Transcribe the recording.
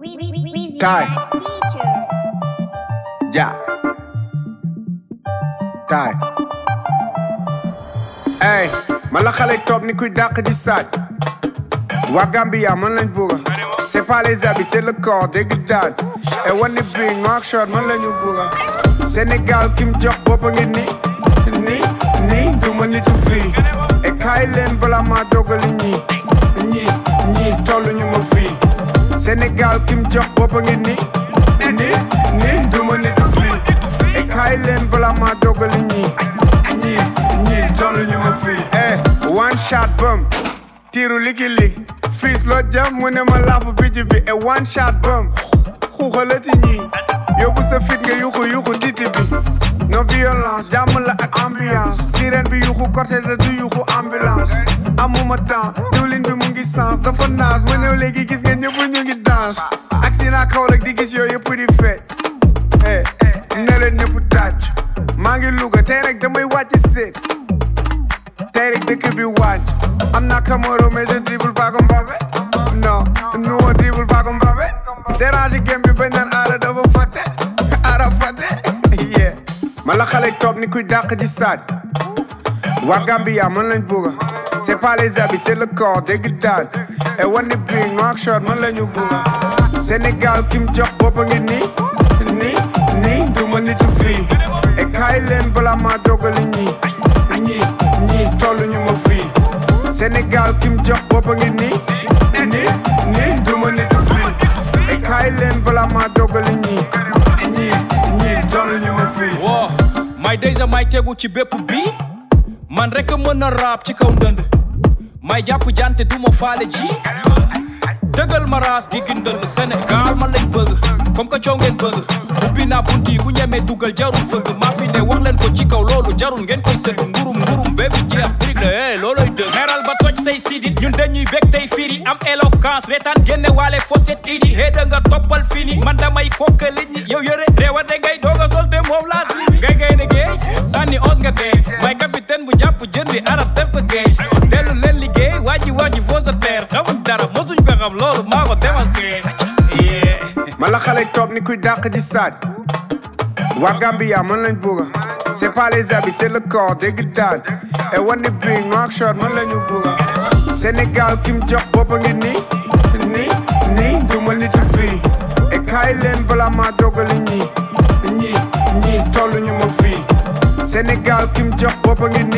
We, we, we, with Kai. Yeah. Kai. Hey, malakale top ni kuy dak di saaj. Wa Gambia man lañ bëgg. les le bring mark shot man Sénégal kim jox bop ni ni ni duma nitu fi. Et bala ma gal kim jox boppa ngi ni ni ni duma nitu fii e kaay leen bala maa dogali ñi ñi ñi tollu ñu ma fii eh one shot bum tiru ligi lig fiis loo jam mu ne ma laafu biji bi e one shot bum xuuxalati ñi yóbbu sa fit nga yuxu yuxu titi bi No violence jam la ak ambiance sirène bi yuxu cortège du yuxu ambulance amuma temps diwlin bi mu ngi sens dafa naas ma ñëw léegi gis nga ñëpp Kaolack di gis yooyu yëpp di feeñ eh ne leen ñëpp tàcc maa ngi Louga tey rek damay wàcc seet tey rek dëkk bi wàcc am naa Camaro mais je dribble pas comme Mbappé non nous on dribble pas comme Mbappé déranger game bi bañ naan aara dafa fàtte aara fàtte yeah ma la xale toog ni kuy dàq di saaj waa Gambia man lañ bëgga c'est pas les habits c'est le corps dégg daal et wan ni bring noak short man lañu Sénégal kim jox boppa ngi ni ni ni duma nitu fii e kaay leen bala maa dogali ñi ñi ñi tolluñu ma fii Sénégal kim jox boppa ngi ni ni ni duma nitu fii e kaay leen bala maa dogali ñi ñi ñi tolluñu ma fii woo may daysa may tegu ci bépp bi man rek mën a raap ci kaw ndënd may jàpp jante duma faale ji dëggal ma raas gi gindal Sénégal ma lañ bëgg comme que coow ngeen bëgg ubbi naa bunt yi ku ñemee dugal jarul fëgg maa fi ne wax leen ko ci kaw loolu jarul ngeen koy sëgg ngurum ngurum bee fi jeex birig la ee eh, looloy dëgg meral ba toj say sidit ñun dañuy bég tey firi am éloquence reetaan génne waale foset idi xéeda nga toppal fini man damay kokka lit ñi yow yëre reewa de ngay doog a moom laa si ngay ngay ne géej sànni os nga tee may loolu maa ko démasqué man la xale toog ni kuy dàq di saaj waa Gambia man lañ bëgg c'est pas les habits c'est le corps dégg daal et wandi bi noak man lañu bëgg Sénégal kim jox boppa ngi ni ni ni duma fii et kaay leen bala maa dogali ñi ñi ñi tolluñu ma fii Sénégal kim jox boppa ngi ni